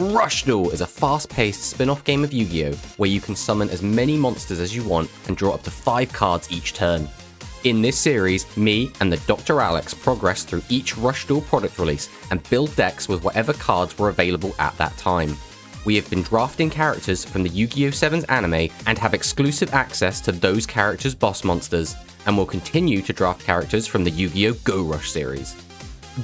Rush Duel is a fast-paced spin-off game of Yu-Gi-Oh! where you can summon as many monsters as you want and draw up to 5 cards each turn. In this series, me and the Dr. Alex progress through each Rush Duel product release and build decks with whatever cards were available at that time. We have been drafting characters from the Yu-Gi-Oh! Sevens anime and have exclusive access to those characters' boss monsters, and will continue to draft characters from the Yu-Gi-Oh! Go Rush series.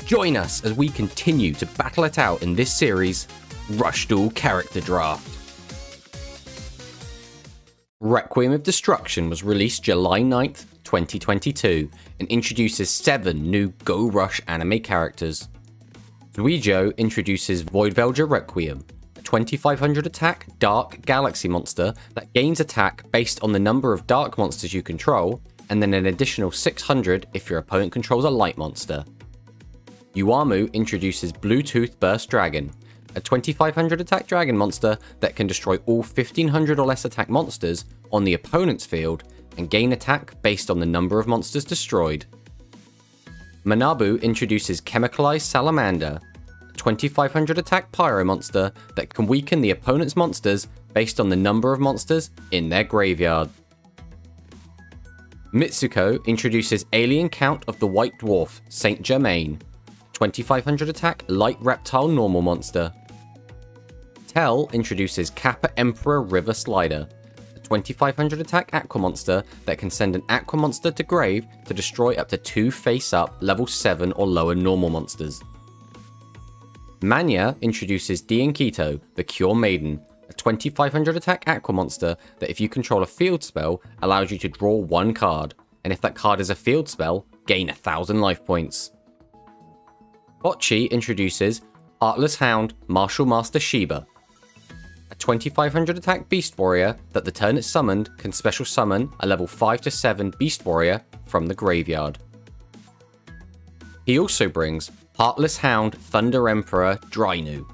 Join us as we continue to battle it out in this series Rush Duel Character Draft. Requiem of Destruction was released July 9th, 2022, and introduces seven new Go Rush anime characters. Zuijo introduces Voidvelger Requiem, a 2500 attack Dark Galaxy monster that gains attack based on the number of dark monsters you control, and then an additional 600 if your opponent controls a light monster. Yuamu introduces Bluetooth Burst Dragon, a 2500 attack dragon monster that can destroy all 1500 or less attack monsters on the opponent's field and gain attack based on the number of monsters destroyed. Manabu introduces Chemicalized Salamander, a 2500 attack pyro monster that can weaken the opponent's monsters based on the number of monsters in their graveyard. Mitsuko introduces Alien Count of the White Dwarf, Saint Germain, 2500 attack light reptile normal monster. Tell introduces Kappa Emperor River Slider, a 2500 attack aqua monster that can send an aqua monster to grave to destroy up to two face up level 7 or lower normal monsters. Mania introduces Dian Keto, the Cure Maiden, a 2500 attack aqua monster that if you control a field spell allows you to draw one card, and if that card is a field spell, gain a thousand life points. Bocchi introduces Heartless Hound Martial Master Shiba, a 2500 attack Beast Warrior that the turn it's summoned can special summon a level 5 to 7 Beast Warrior from the graveyard. He also brings Heartless Hound Thunder Emperor Drynu,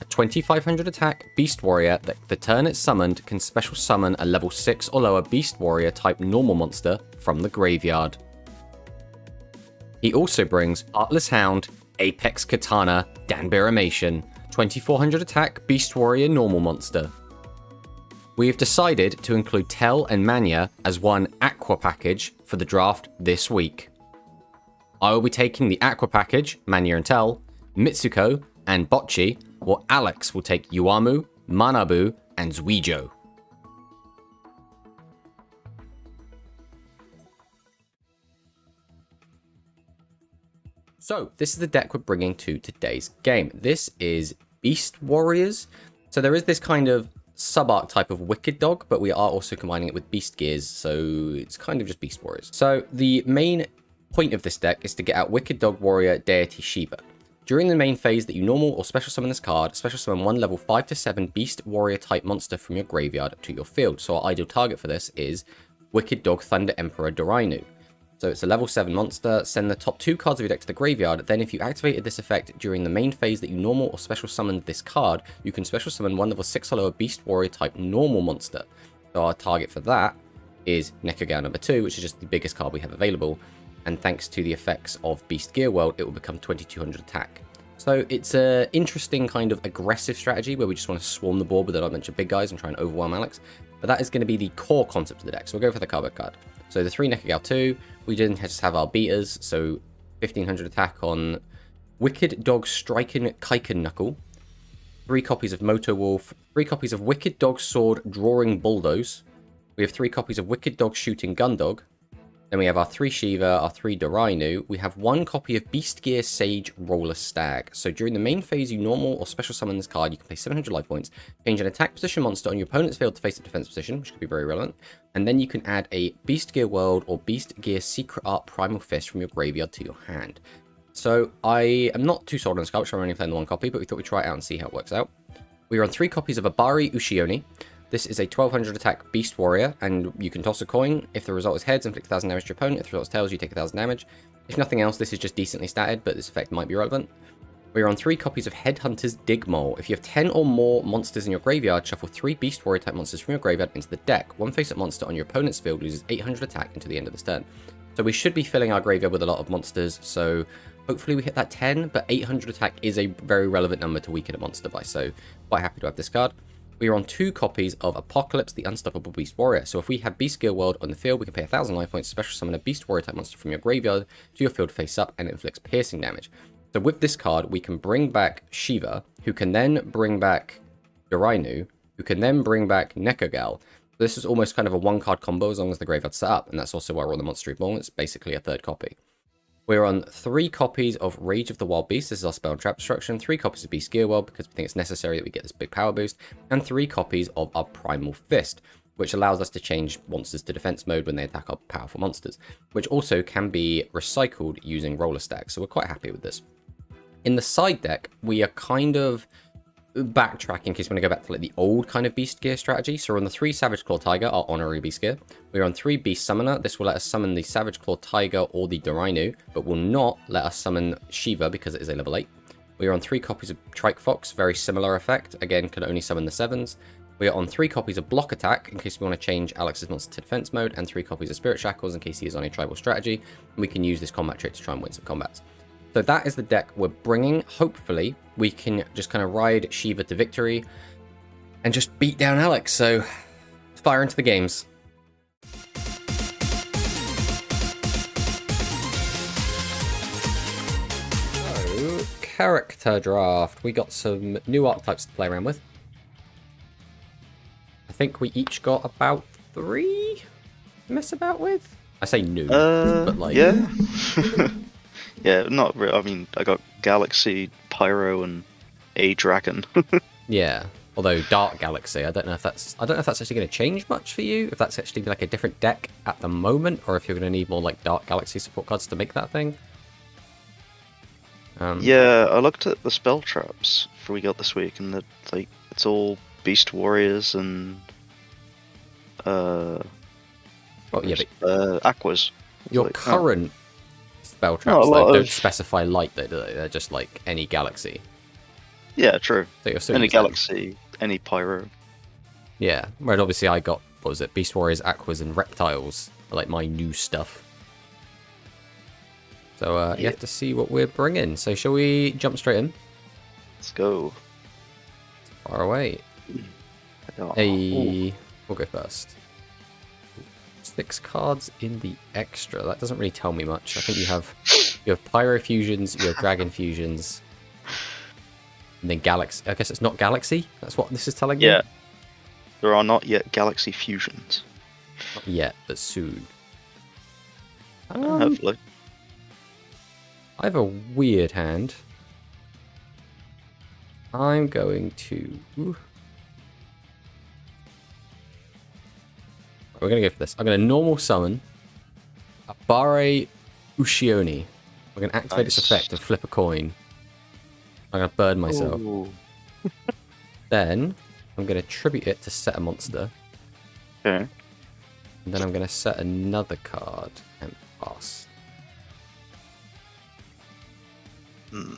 a 2500 attack Beast Warrior that the turn it's summoned can special summon a level 6 or lower Beast Warrior type normal monster from the graveyard. He also brings Heartless Hound Apex Katana Danbiramation, 2400 attack Beast Warrior normal monster. We have decided to include Tell and Mania as one Aqua package for the draft this week. I will be taking the Aqua package, Mania and Tell, Mitsuko, and Bocchi, while Alex will take Yuamu, Manabu, and Zuijo. So, this is the deck we're bringing to today's game. This is Beast Warriors. So there is this kind of sub-archetype of Wicked Dog, but we are also combining it with Beast Gears, so it's kind of just Beast Warriors. So the main point of this deck is to get out Wicked Dog Warrior Deity Shiva. During the main phase that you normal or special summon this card, special summon one level 5 to 7 Beast Warrior type monster from your graveyard to your field. So our ideal target for this is Wicked Dog Thunder Emperor Dorainu. So it's a level 7 monster, send the top two cards of your deck to the graveyard, then if you activated this effect during the main phase that you normal or special summoned this card, you can special summon one level 6 or lower Beast Warrior type normal monster. So our target for that is Nekogal number 2, which is just the biggest card we have available, and thanks to the effects of Beast Gear World, it will become 2200 attack. So it's an interesting kind of aggressive strategy where we just want to swarm the board with a bunch of big guys and try and overwhelm Alex, but that is going to be the core concept of the deck, so we'll go for the card card. So the 3 Nekogal 2, we didn't just have our beaters, so 1500 attack on Wicked Dog Striking Kaiken Knuckle, 3 copies of Moto Wolf, 3 copies of Wicked Dog Sword Drawing Bulldoze, we have 3 copies of Wicked Dog Shooting Gundog, then we have our 3 Shiva, our 3 Dorainu. We have 1 copy of Beast Gear Sage Roller Stag. So during the main phase, you normal or special summon this card, you can pay 700 life points, change an attack position monster on your opponent's field to face a defense position, which could be very relevant. And then you can add a Beast Gear World or Beast Gear Secret Art Primal Fist from your graveyard to your hand. So I am not too sold on Sculpture, I'm only playing the one copy, but we thought we'd try it out and see how it works out. We on 3 copies of Abare Ushioni. This is a 1200 attack Beast Warrior, and you can toss a coin. If the result is heads, inflict 1000 damage to your opponent. If the result is tails, you take 1000 damage. If nothing else, this is just decently statted, but this effect might be relevant. We're on 3 copies of Headhunter's Digmole. If you have 10 or more monsters in your graveyard, shuffle 3 Beast Warrior type monsters from your graveyard into the deck. One face-up monster on your opponent's field loses 800 attack until the end of this turn. So we should be filling our graveyard with a lot of monsters, so Hopefully we hit that 10, but 800 attack is a very relevant number to weaken a monster by, so quite happy to have this card. We are on two copies of Apocalypse, the Unstoppable Beast Warrior. So if we have Beast Gear World on the field, we can pay 1,000 life points special summon a Beast Warrior type monster from your graveyard to your field face up and inflicts piercing damage. So with this card, we can bring back Shiva, who can then bring back Dorainu, who can then bring back Nekogal. This is almost kind of a one-card combo as long as the graveyard's set up, and that's also why we're on the Monster Reborn. It's basically a third copy. We're on three copies of Rage of the Wild Beast. This is our spell and trap destruction. Three copies of Beast Gear World because we think it's necessary that we get this big power boost. And three copies of our Primal Fist, which allows us to change monsters to defense mode when they attack our powerful monsters, which also can be recycled using Roller Stags. So we're quite happy with this. In the side deck, we are kind of backtrack in case we want to go back to like the old kind of beast gear strategy. So we're on the three Savage Claw Tiger, our honorary beast gear. We're on three Beast Summoner. This will let us summon the Savage Claw Tiger or the Dorainu, but will not let us summon Shiva because it is a level 8. We are on three copies of Trike Fox, very similar effect. Again, can only summon the 7s. We are on three copies of Block Attack in case we want to change Alex's monster to defense mode, and three copies of Spirit Shackles in case he is on a tribal strategy. We can use this combat trait to try and win some combats. So that is the deck we're bringing. Hopefully, we can just kind of ride Shiva to victory and just beat down Alex. So, fire into the games. So, character draft. We got some new archetypes to play around with. I think we each got about three to mess about with. I say new, Uh, but like yeah, yeah. Not. Re- I mean, I got Galaxy, Pyro, and a Dragon. Yeah. Although Dark Galaxy, I don't know if that's I don't know if that's actually going to change much for you. If that's actually like a different deck at the moment, or if you're going to need more like Dark Galaxy support cards to make that thing. Um, yeah, I looked at the spell traps for we got this week, and that like it's all Beast Warriors and uh, Well, yeah, but uh Aquas. Your like, oh, current spell traps though, don't of- specify light. Though, do they? They're just like any galaxy. yeah, true. So Any it's them. Galaxy, any Pyro. Yeah. Whereas obviously I got what was it? Beast Warriors, Aquas, and Reptiles. are, Like my new stuff. So uh, you have to see what we're bringing. So shall we jump straight in? Let's go. Far away. Oh, ooh. Hey, we'll go first. Six cards in the extra. That doesn't really tell me much. I think you have you have Pyro fusions, you have Dragon fusions, and then Galaxy. I guess it's not Galaxy. That's what this is telling me. Yeah. There are not yet Galaxy fusions. Not yet, but soon. Um, Hopefully. I have a weird hand. I'm going to. We're going to go for this. I'm going to normal summon Abare Ushioni. We're going to activate its effect and flip a coin. I'm going to burn myself. Then I'm going to tribute it to set a monster. Okay. And then I'm going to set another card and pass. Hmm.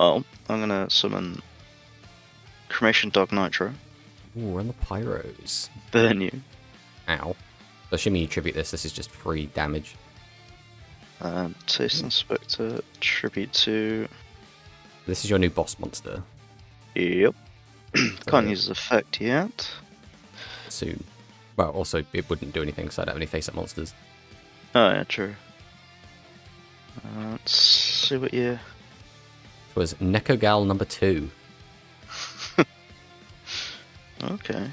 Oh, I'm gonna summon Cremation Dog Nitro. Ooh, we're on the Pyros. Burn you. Ow. So assuming you tribute this, this is just free damage. Um, Taste Inspector. Tribute to. This is your new boss monster. Yep. So- Can't use his effect yet. soon. Well, also, it wouldn't do anything because I don't have any face-up monsters. Oh yeah, true. Uh, let's see what you. It was Nekogal number two. Okay.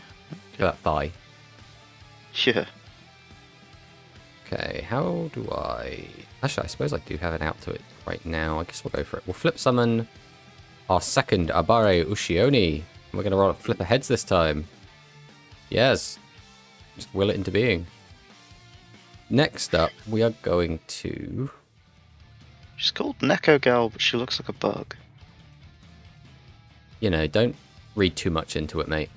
At that thigh. Yeah. Okay, how do I... Actually, I suppose I do have an out to it right now. I guess we'll go for it. We'll flip summon our second Abare Ushioni. We're going to roll flip a heads this time. Yes. Just will it into being. Next up, we are going to... She's called Neko Gal, but she looks like a bug. you know, don't read too much into it, mate.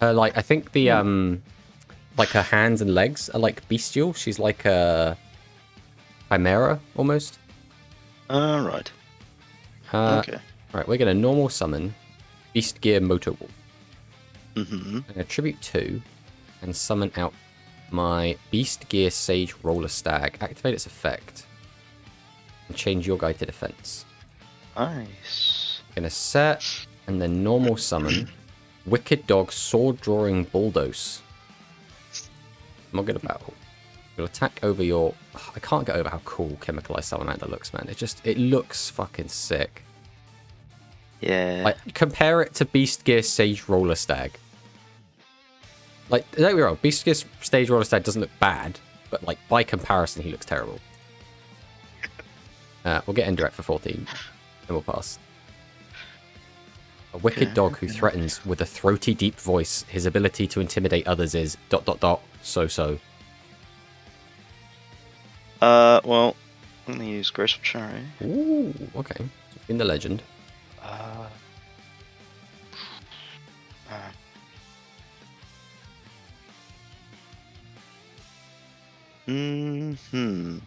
Her like, I think the um, like her hands and legs are like bestial. She's like a chimera almost. Alright. Uh, okay. Right, we're gonna normal summon Beast Gear Motor Wolf. Mm-hmm. I'm gonna two and summon out my Beast Gear Sage Roller Stag. Activate its effect. And change your guy to defense. Nice. Gonna set and then normal summon Wicked Dog Sword Drawing Bulldoze. I'm not gonna battle. You'll attack over your. I can't get over how cool Chemicalized Salamander looks, man. It just it looks fucking sick. Yeah. Like compare it to Beast Gear Sage Roller Stag. Like don't get me wrong, Beast Gear Sage Roller Stag doesn't look bad, but like by comparison, he looks terrible. Uh, we'll get indirect for 14, and we'll pass. A wicked dog who threatens with a throaty, deep voice. His ability to intimidate others is dot dot dot so so. Uh, well, I'm gonna use Graceful Charity. Ooh, okay. In the legend. Uh, uh, hmm.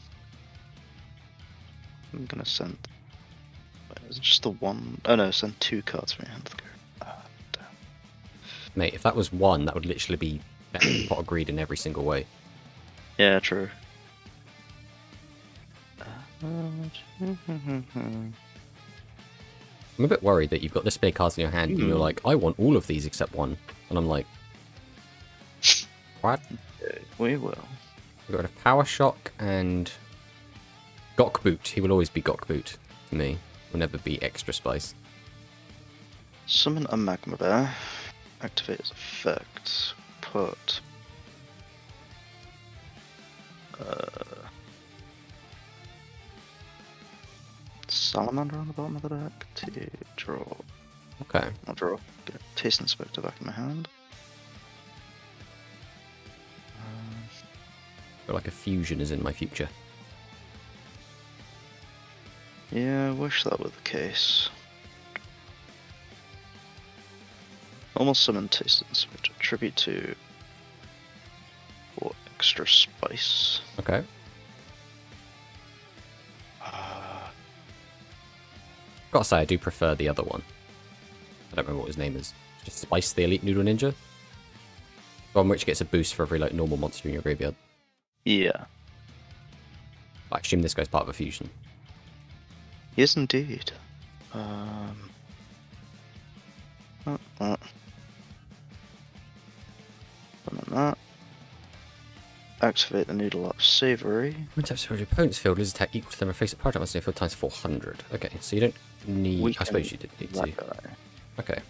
I'm gonna send. Wait, Is it just the one? Oh no, send two cards from your hand to the group. Ah. Mate, if that was one, that would literally be better than Pot of Greed in every single way. Yeah, true. I'm a bit worried that you've got this many cards in your hand and you're Hmm. like, I want all of these except one. And I'm like, what? we will. We've got a Power Shock and Gok Boot. He will always be Gok Boot to me. Will never be Extra Spice. Summon a Magma Bear. Activate its effect. Put. Uh, Salamander on the bottom of the deck to draw. Okay. Not draw. Get Taste Inspector back in my hand. Uh, feel like a fusion is in my future. Yeah, I wish that were the case. Almost summon Taste Inspector. Tribute to. For extra spice. Okay. Uh, Gotta say, I do prefer the other one. I don't remember what his name is. Just Spice the Elite Noodle Ninja. One which gets a boost for every like normal monster in your graveyard. yeah. I assume this guy's part of a fusion. Yes, indeed. Um. Uh, uh. Summon that. Activate the Noodle Up Savory. When taps your opponent's field, lose attack equal to the number of face opponent monster in your field times 400. Okay, so you don't need. We I suppose you did need to. guy. Okay.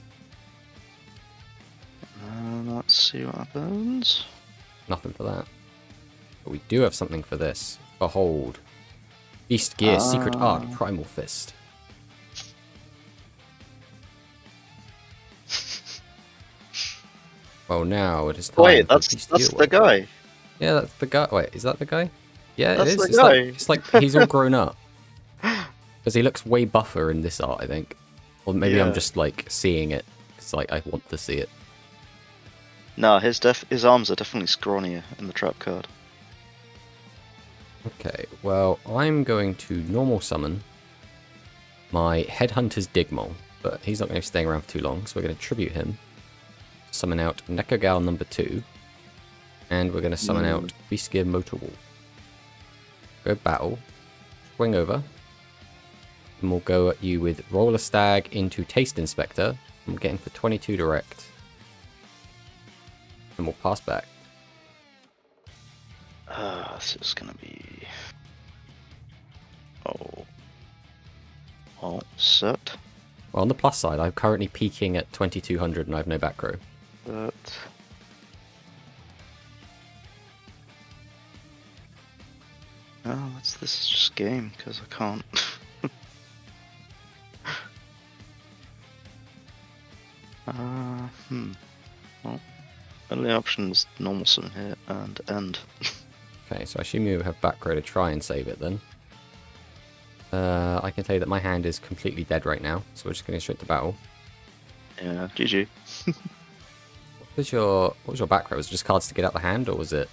Let's see what happens. Nothing for that. But we do have something for this. Behold. Beast Gear, Secret Art, Ah. Primal Fist. Well, now it is time Wait, that's that's the guy. Yeah, that's the guy. Wait, is that the guy? Yeah, That's it is. the It's guy. like, it's like he's all grown up. Because he looks way buffer in this art, I think. Or maybe I'm just like seeing it. It's like I want to see it. No, his def his arms are definitely scrawnier in the trap card. Okay, well, I'm going to normal summon my Headhunter's Digmol, but he's not going to be staying around for too long, so we're going to tribute him. Summon out Nekogal number two, and we're going to summon Mm. out Beastgear Motor Wolf. Go battle, swing over, and we'll go at you with Roller Stag into Taste Inspector. I'm getting for 22 direct, and we'll pass back. Ah, this is gonna be. Oh. Well, set. Well, on the plus side, I'm currently peaking at 2200 and I have no back row. But oh, that's this is just game because I can't. uh, hmm. Well, only options normal summon here and end. Okay, so I assume you have back row to try and save it then. Uh, I can tell you that my hand is completely dead right now, so we're just going straight to battle. yeah, GG. What was your what was your back row? Was it just cards to get out the hand, or was it?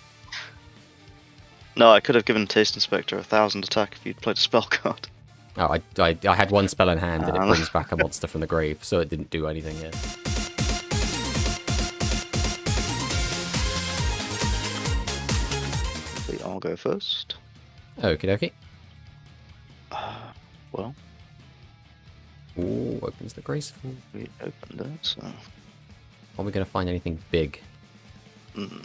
No, I could have given Taste Inspector a thousand attack if you'd played a spell card. Oh, I, I, I had one spell in hand and it Um. brings back a monster from the grave, so it didn't do anything yet. Go first. Okie dokie. Uh, well, Ooh, opens the graceful. we opened it, so. Are we going to find anything big? Mm.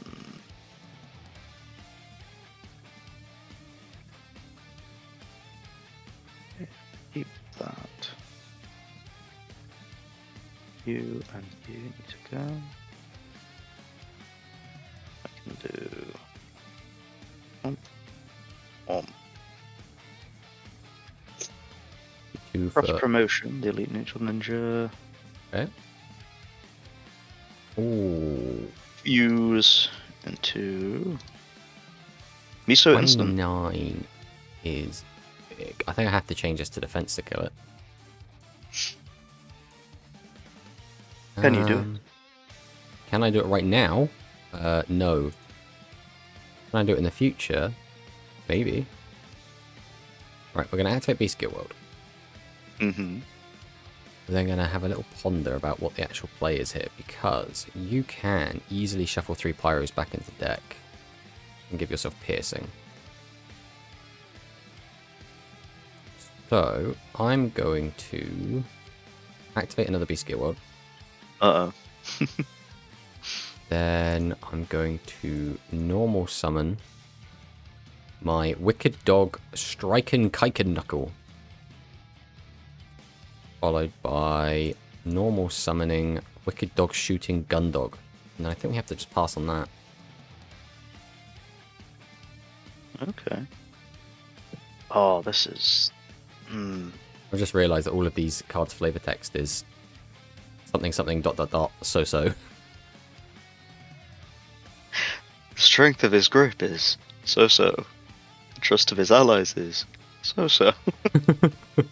Keep that. You and you need to go. Cross for... promotion, the Elite Noodle Ninja. Okay. Ooh. Fuse into. Miso Instant. 29 is big. I think I have to change this to defense to kill it. Can you do it? Um, Can I do it right now? Uh, no. Can I do it in the future? Maybe. Right, we're going to activate Beast Gear World. Mm-hmm. We're then going to have a little ponder about what the actual play is here, because you can easily shuffle three Pyros back into the deck and give yourself piercing. So, I'm going to activate another Beast Gear World. Uh oh. Then I'm going to normal summon my Wicked Dog Striking Kaiken Knuckle. Followed by normal summoning Wicked Dog Shooting Gundog. And I think we have to just pass on that. Okay. Oh, this is. Hmm. I've just realised that all of these cards' flavor text is something something dot dot dot so so. The strength of his grip is so so. The trust of his allies is so so.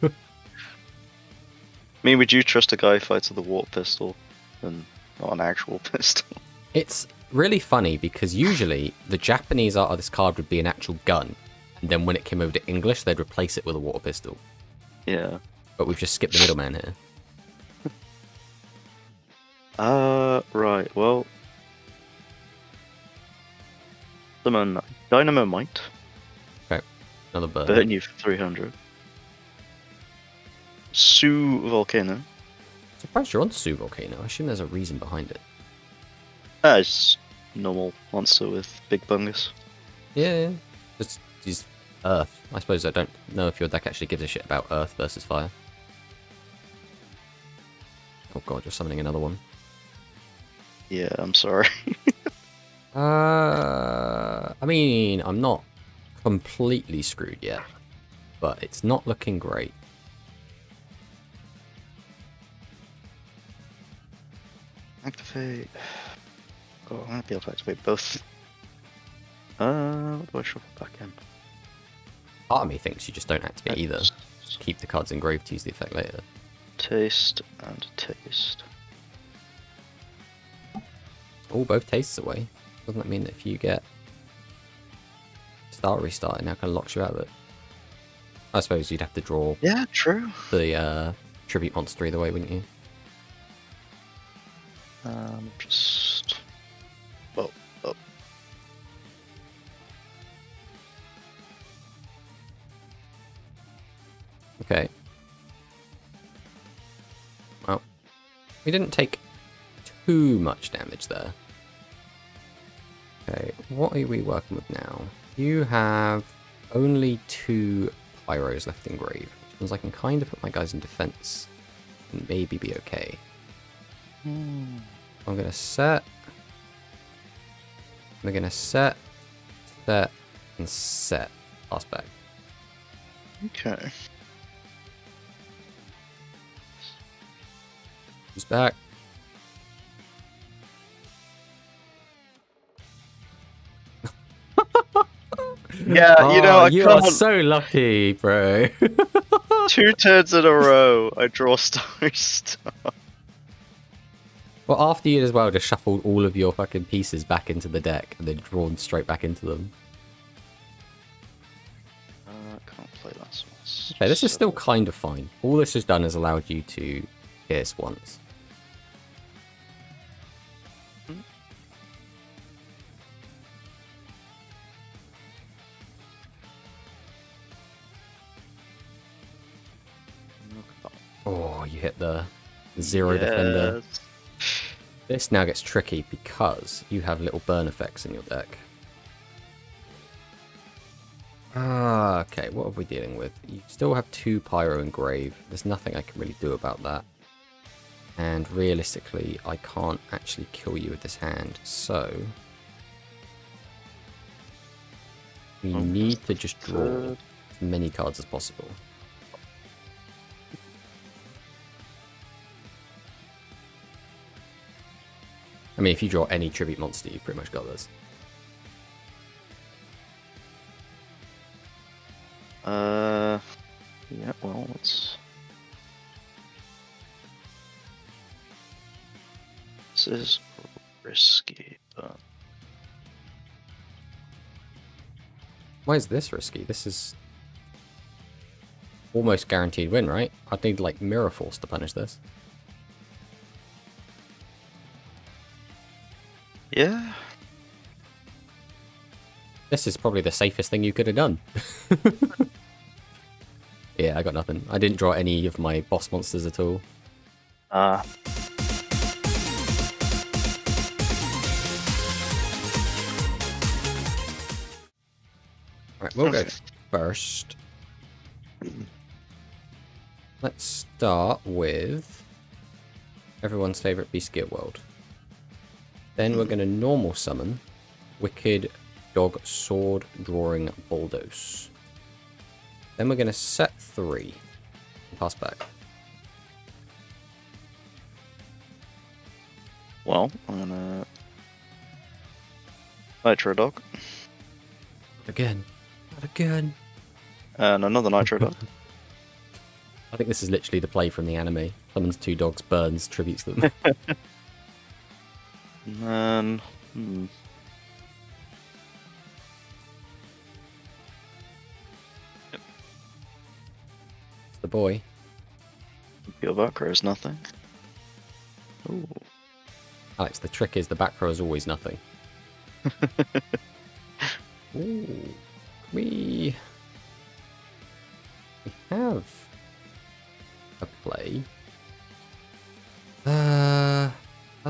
I mean, would you trust a guy who fights with a warp pistol than not an actual pistol? It's really funny because usually the Japanese art of this card would be an actual gun, and then when it came over to English, they'd replace it with a water pistol. yeah. But we've just skipped the middleman here. Uh, right. Well, summon Dynamo Might. Okay. Another bird. Burn you for 300. Sue Volcano. Surprised you're on Sue Volcano. I assume there's a reason behind it. Ah, it's normal monster with big bungus. Yeah, yeah. Just Earth. I suppose I don't know if your deck actually gives a shit about Earth versus Fire. Oh god, you're summoning another one. Yeah, I'm sorry. Uh, I mean, I'm not completely screwed yet, but it's not looking great. Activate. Oh, I might be able to activate both. Uh, what do I shuffle back in? Part of me thinks you just don't activate either. Keep the cards engraved to use the effect later. Taste and taste. Oh, both tastes away. Doesn't that mean that if you get start restart, it now kind of locks you out of it? I suppose you'd have to draw Yeah, true. the uh, tribute monster either way, wouldn't you? Um, just. Well, oh. Okay. Well, we didn't take too much damage there. Okay, what are we working with now? You have only two pyros left in grave, which means I can kind of put my guys in defense and maybe be okay. I'm gonna set. We're gonna set, set, and set. Pass back. Okay. Who's back? Yeah, you know, Oh, I you are so lucky, bro. Two turns in a row, I draw Starry Star. Well, after you'd as well just shuffled all of your fucking pieces back into the deck and then drawn straight back into them. Uh, can't play that once. Okay, this is still kind of fine. All this has done is allowed you to pierce once. Hmm. Oh, you hit the zero yes. defender. This now gets tricky because you have little burn effects in your deck. Ah, okay, what are we dealing with? You still have two Pyro and Grave. There's nothing I can really do about that. And realistically, I can't actually kill you with this hand, so... We need to just draw as many cards as possible. I mean, if you draw any tribute monster, you've pretty much got this. Uh, yeah. Well, it's this is risky, but Why is this risky? This is almost guaranteed win, right? I'd need like Mirror Force to punish this. Yeah. This is probably the safest thing you could have done. yeah, I got nothing. I didn't draw any of my boss monsters at all. Uh, Alright, we'll go first. Let's start with everyone's favorite Beast Gear World. Then we're going to normal summon Wicked Dog Sword Drawing Bulldos. Then we're going to set three and pass back. well, I'm gonna Nitro Dog Again. Not again. Uh, and another Nitro Dog. I think this is literally the play from the anime. Summons two dogs, burns, tributes them. And then, hmm. it's the boy. Your back row is nothing. Ooh. Alex, the trick is the back row is always nothing. Ooh, we we have a play.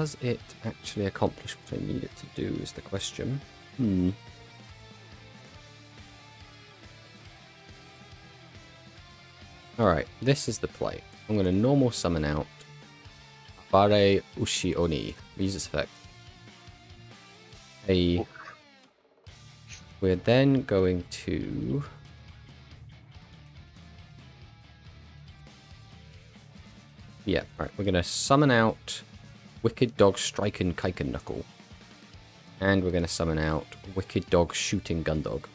Does it actually accomplish what I need it to do? Is the question. Hmm. All right, this is the play. I'm going to normal summon out Bare Ushi Oni. Use this effect. A. We're then going to. Yeah, alright. We're going to summon out Wicked Dog Striking Kaiken Knuckle. And we're going to summon out Wicked Dog Shooting Gun Dog.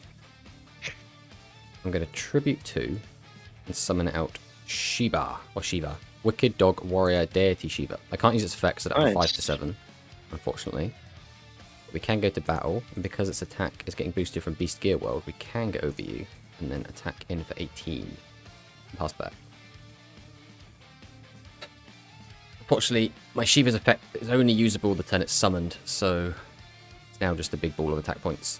I'm going to tribute to and summon out Shiba or Shiva. Wicked Dog Warrior Deity Shiva. I can't use its effects at Nice. 5 to 7, unfortunately. But we can go to battle, and because its attack is getting boosted from Beast Gear World, we can get over you and then attack in for 18 pass back. Unfortunately, my Shiva's effect is only usable the turn it's summoned, so it's now just a big ball of attack points.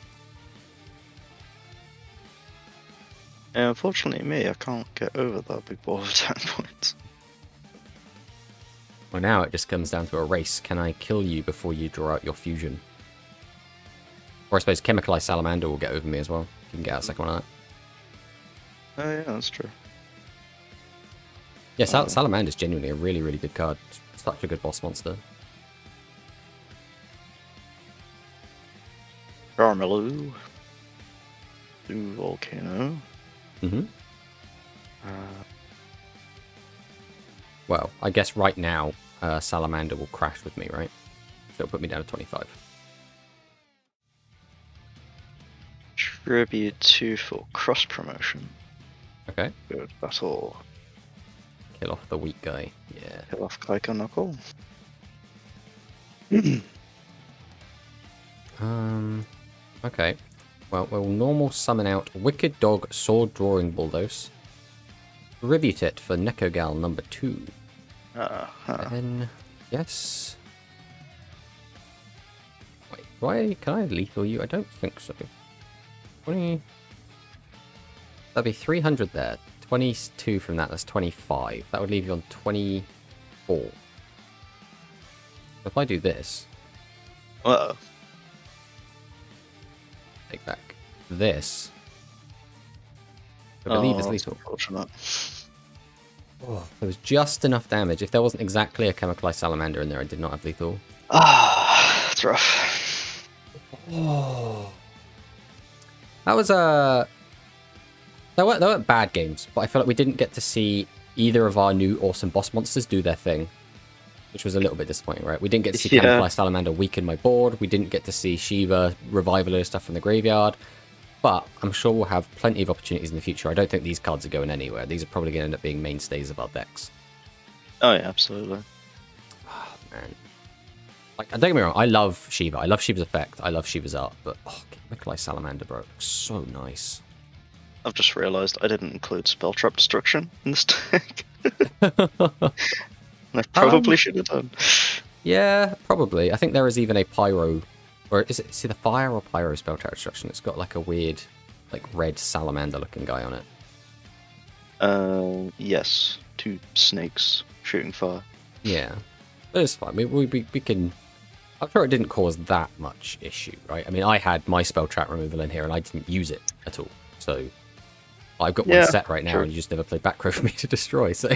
Yeah, unfortunately, me, I can't get over that big ball of attack points. Well, now it just comes down to a race. Can I kill you before you draw out your fusion? Or I suppose Chemicalized Salamander will get over me as well. You can get out a second one. Oh yeah, that's true. Yeah, Sal- Okay. Salamander's genuinely a really, really good card. Such a good boss monster. Armaloo. Blue Volcano. Mm-hmm. Uh, Well, I guess right now, uh, Salamander will crash with me, right? So it'll put me down to 25. tribute 2 for cross promotion. Okay. Good battle. Kill off the weak guy. Yeah. Kill off Kaiken Knuckle. Um. Okay. Well, we'll normal summon out Wicked Dog Sword Drawing Bulldos. Tribute it for Nekogal number two. Uh, huh. Then, yes. Wait, I, can I lethal you? I don't think so. 20. That'd be 300 there. 22 from that, that's 25. That would leave you on 24. If I do this, Uh take back this, I believe oh, it's that's lethal. unfortunate. Oh, there was just enough damage. If there wasn't exactly a chemicalized salamander in there, I did not have lethal. Ah, it's rough. Oh. That was a. They weren't, they weren't bad games, but I feel like we didn't get to see either of our new awesome boss monsters do their thing, which was a little bit disappointing, right? We didn't get to see Yeah. Uh, Chemicalized Salamander weaken my board. We didn't get to see Shiva revival her stuff from the graveyard. But I'm sure we'll have plenty of opportunities in the future. I don't think these cards are going anywhere. These are probably going to end up being mainstays of our decks. Oh yeah, absolutely. Oh, man. Like, don't get me wrong, I love Shiva. I love Shiva's effect. I love Shiva's art. But, oh, Chemicalized Salamander, bro. Looks so nice. I've just realised I didn't include spell trap destruction in this deck. I probably Um, should have done. Yeah, probably. I think there is even a pyro, or is it it the fire or pyro spell trap destruction? It's got like a weird, like red salamander looking guy on it. Uh, yes, two snakes shooting fire. Yeah, it's fine. We, we, we, we can. I'm sure it didn't cause that much issue, right? I mean, I had my spell trap removal in here and I didn't use it at all. So I've got one set right now, true. and you just never played back row for me to destroy. So,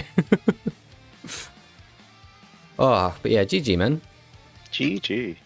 oh, but yeah, GG man. GG.